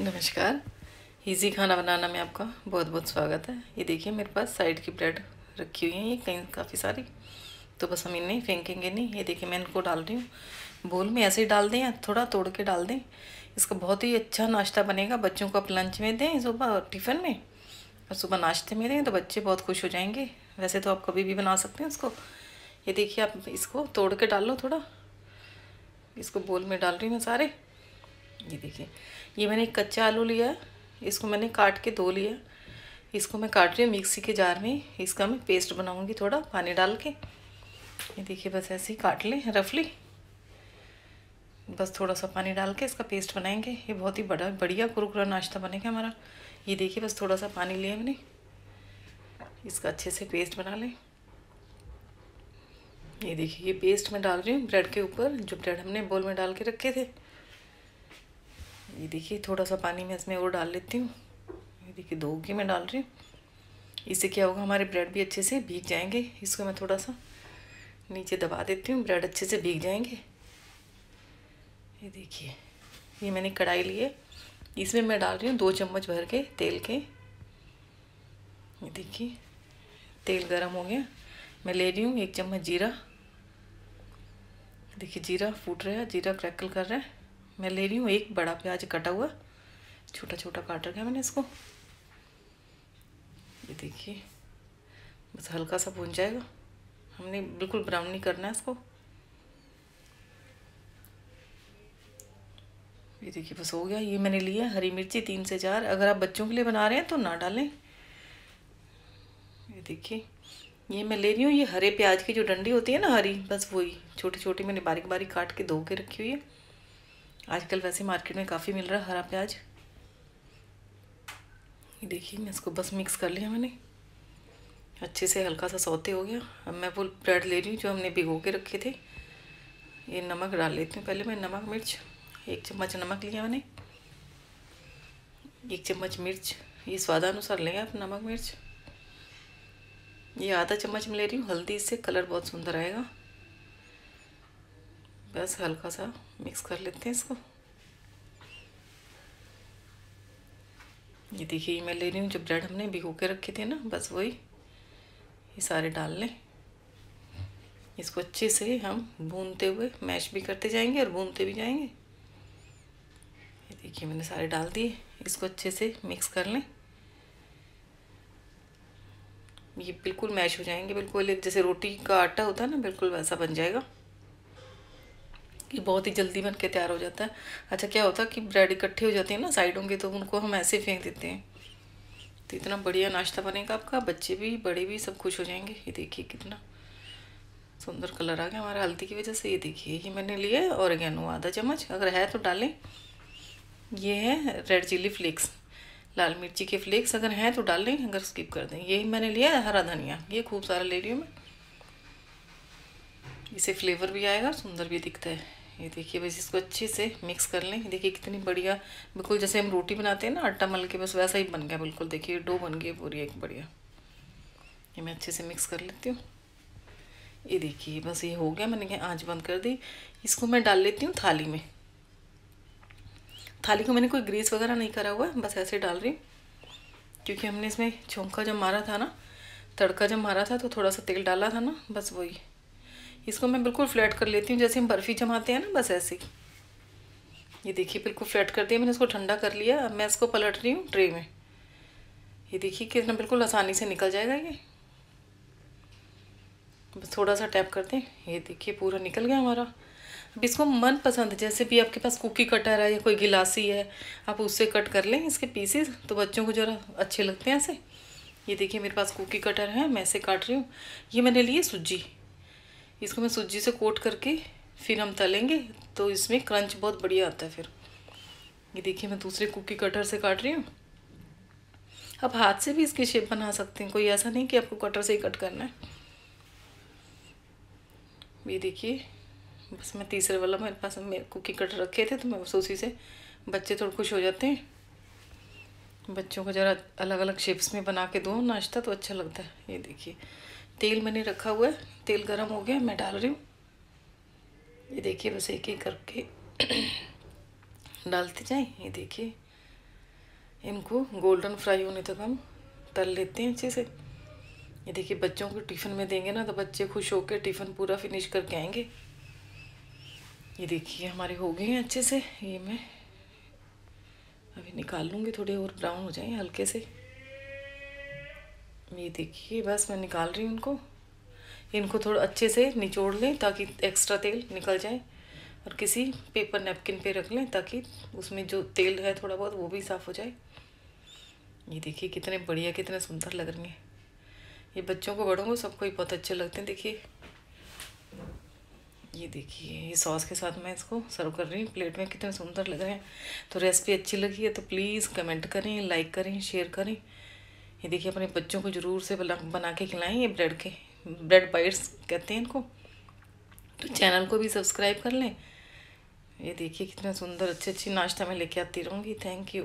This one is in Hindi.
नमस्कार। इजी खाना बनाना में आपका बहुत बहुत स्वागत है। ये देखिए, मेरे पास साइड की ब्रेड रखी हुई है, ये कहीं काफ़ी सारी। तो बस हम इन्हें फेंकेंगे नहीं। ये देखिए, मैं इनको डाल रही हूँ। बोल में ऐसे ही डाल दें या थोड़ा तोड़ के डाल दें? इसका बहुत ही अच्छा नाश्ता बनेगा। बच्चों को आप लंच में दें सुबह टिफ़िन में। और सुबह नाश्ते में दें तो बच्चे बहुत खुश हो जाएँगे। वैसे तो आप कभी भी बना सकते हैं इसको ये देखिए, आप इसको तोड़ के डाल लो थोड़ा। इसको बोल में डाल रही हूँ मैं सारे। ये देखिए, ये मैंने एक कच्चा आलू लिया है इसको मैंने काट के धो लिया, इसको मैं काट रही हूँ मिक्सी के जार में, इसका मैं पेस्ट बनाऊँगी थोड़ा पानी डाल के। ये देखिए, बस ऐसे ही काट लें, रफली। बस थोड़ा सा पानी डाल के इसका पेस्ट बनाएँगे। ये बहुत ही बड़ा, बढ़िया कुरकुरा नाश्ता बनेगा हमारा। ये देखिए, बस थोड़ा सा पानी लिया मैंने इसका अच्छे से पेस्ट बना लें। ये देखिए, ये पेस्ट मैं डाल रही हूँ ब्रेड के ऊपर, जो ब्रेड हमने बोल में डाल के रखे थे। ये देखिए थोड़ा सा पानी में इसमें और डाल लेती हूँ। ये देखिए, दो के मैं डाल रही हूँ। इससे क्या होगा, हमारे ब्रेड भी अच्छे से भीग जाएँगे। इसको मैं थोड़ा सा नीचे दबा देती हूँ। ब्रेड अच्छे से भीग जाएँगे। ये देखिए, ये मैंने कढ़ाई ली है। इसमें मैं डाल रही हूँ दो चम्मच भर के तेल के। ये देखिए, तेल गरम हो गया। मैं ले रही हूँ एक चम्मच जीरा। देखिए, जीरा फूट रहा है, जीरा क्रैकल कर रहा है। मैं ले रही हूँ एक बड़ा प्याज कटा हुआ छोटा छोटा काट रखा है मैंने इसको। ये देखिए, बस हल्का सा भून जाएगा। हमने बिल्कुल ब्राउन नहीं करना है इसको। ये देखिए, बस हो गया। ये मैंने लिया, हरी मिर्ची तीन से चार। अगर आप बच्चों के लिए बना रहे हैं तो ना डालें। ये देखिए, ये मैं ले रही हूँ। ये हरे प्याज की जो डंडी होती है ना हरी, बस वही छोटी छोटी मैंने बारीक बारीक काट के धो के रखी हुई है। आजकल वैसे मार्केट में काफ़ी मिल रहा है हरा प्याज। ये देखिए, मैं इसको बस मिक्स कर लिया मैंने। अच्छे से हल्का सा सौते हो गया। अब मैं वो ब्रेड ले रही हूँ जो हमने भिगो के रखे थे। ये नमक डाल लेती हूँ पहले मैं, नमक, मिर्च। एक चम्मच नमक लिया मैंने। एक चम्मच मिर्च। ये स्वादानुसार लेंगे आप नमक, मिर्च। ये आधा चम्मच में ले रही हूँ। हल्दी इससे कलर बहुत सुंदर आएगा। बस हल्का सा मिक्स कर लेते हैं इसको। ये देखिए मैं ले रही हूँ जो ब्रेड हमने भिगो के रखे थे ना, बस वही। ये सारे डाल लें। इसको अच्छे से हम भूनते हुए मैश भी करते जाएँगे और भूनते भी जाएँगे। ये देखिए, मैंने सारे डाल दिए। इसको अच्छे से मिक्स कर लें। ये बिल्कुल मैश हो जाएँगे, बिल्कुल जैसे रोटी का आटा होता है ना, बिल्कुल वैसा बन जाएगा। कि बहुत ही जल्दी बन के तैयार हो जाता है। अच्छा क्या होता है कि ब्रेड इकट्ठी हो जाती है ना, साइडों के तो उनको हम ऐसे फेंक देते हैं। तो इतना बढ़िया नाश्ता बनेगा आपका, बच्चे भी, बड़े भी सब खुश हो जाएँगे। ये देखिए कितना सुंदर कलर आ गया हमारा, हल्दी की वजह से। ये देखिए, ये मैंने लिया है और गेनो आधा चम्मच। अगर है तो डालें। ये है रेड चिली फ्लेक्स, लाल मिर्ची के फ्लेक्स। अगर हैं तो डाल लें अगर स्किप कर दें। यही मैंने लिया है, हरा धनिया। ये खूब सारा ले रही हूँ मैं। इसे फ्लेवर भी आएगा, सुंदर भी दिखता है। ये देखिए बस इसको अच्छे से मिक्स कर लें। देखिए कितनी बढ़िया, बिल्कुल जैसे हम रोटी बनाते हैं ना, आटा मल के बस वैसा ही बन गया बिल्कुल। देखिए डो बन गई पूरी एक बढ़िया। ये मैं अच्छे से मिक्स कर लेती हूँ। ये देखिए बस ये हो गया, मैंने कहा आँच बंद कर दी। इसको मैं डाल लेती हूँ थाली में। थाली को मैंने कोई ग्रीस वगैरह नहीं करा हुआ, बस ऐसे डाल रही हूँ। क्योंकि हमने इसमें छौंका जब मारा था ना, तड़का जब मारा था तो थोड़ा सा तेल डाला था ना, बस वही। इसको मैं बिल्कुल फ्लैट कर लेती हूँ, जैसे हम बर्फ़ी जमाते हैं ना, बस ऐसे ये देखिए, बिल्कुल फ्लैट कर दिया, मैंने इसको ठंडा कर लिया। अब मैं इसको पलट रही हूँ ट्रे में। ये देखिए कितना बिल्कुल आसानी से निकल जाएगा ये। बस थोड़ा सा टैप करते हैं। ये देखिए, पूरा निकल गया हमारा। अब इसको मन पसंद जैसे भी आपके पास कुकी कटर है या कोई गिलासी है, आप उससे कट कर लें इसके पीसेस तो बच्चों को ज़रा अच्छे लगते हैं ऐसे। ये देखिए, मेरे पास कुकी कटर है, मैं ऐसे काट रही हूँ। ये मैंने लिए सूजी इसको मैं सूजी से कोट करके फिर हम तलेंगे तो इसमें क्रंच बहुत बढ़िया आता है फिर। ये देखिए, मैं दूसरे कुकी कटर से काट रही हूँ। आप हाथ से भी इसकी शेप बना सकते हैं, कोई ऐसा नहीं कि आपको कटर से ही कट करना है। ये देखिए, बस मैं तीसरे वाला, मेरे पास मेरे कुकी कटर रखे थे तो मैं बस उसी से बच्चे थोड़े खुश हो जाते हैं। बच्चों को ज़रा अलग अलग शेप्स में बना के दो, नाश्ता तो अच्छा लगता है। ये देखिए तेल मैंने रखा हुआ है, तेल गरम हो गया, मैं डाल रही हूँ। ये देखिए, बस एक एक करके डालते जाए। ये देखिए, इनको गोल्डन फ्राई होने तक हम तल लेते हैं अच्छे से। ये देखिए, बच्चों को टिफ़िन में देंगे ना तो बच्चे खुश होकर टिफ़िन पूरा फिनिश करके आएँगे। ये देखिए, हमारे हो गए हैं अच्छे से। ये मैं अभी निकाल लूँगी, थोड़े और ब्राउन हो जाए हल्के से। ये देखिए, बस मैं निकाल रही हूँ उनको इनको थोड़ा अच्छे से निचोड़ लें ताकि एक्स्ट्रा तेल निकल जाए और किसी पेपर नैपकिन पे रख लें ताकि उसमें जो तेल है थोड़ा बहुत, वो भी साफ़ हो जाए। ये देखिए, कितने बढ़िया, कितने सुंदर लग रही हैं। ये बच्चों को, बड़ों को सबको ही बहुत अच्छे लगते हैं, देखिए। ये देखिए, ये सॉस के साथ मैं इसको सर्व कर रही हूँ। प्लेट में कितने सुंदर लग रहे हैं। तो रेसिपी अच्छी लगी है तो प्लीज़ कमेंट करें लाइक करें शेयर करें। ये देखिए, अपने बच्चों को ज़रूर से बना के खिलाएँ ये ब्रेड के, ब्रेड बाइट्स कहते हैं इनको। तो चैनल को भी सब्सक्राइब कर लें। ये देखिए, कितना सुंदर अच्छी अच्छी नाश्ता मैं लेके आती रहूँगी। Thank you.